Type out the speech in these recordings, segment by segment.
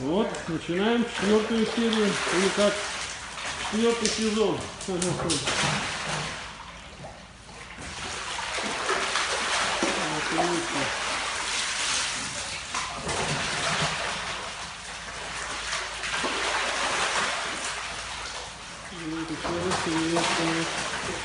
Вот, начинаем четвертую серию, или как четвертый сезон. Отлично. Вот еще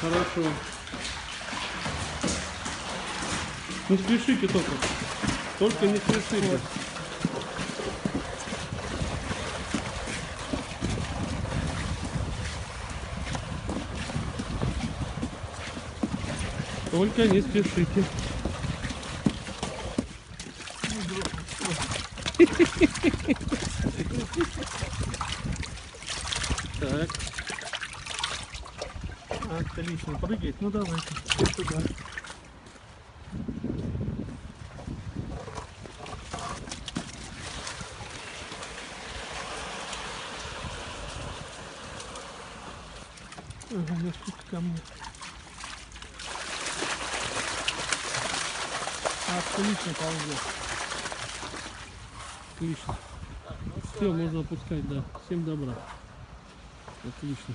Хорошо. Не спешите только. Только не спешите. Только не спешите. Так. Отлично, прыгает. Ну давайте. Туда. Ага, я тут ко мне. Отлично ползет. Отлично. Все, можно опускать, да. Всем добра. Отлично.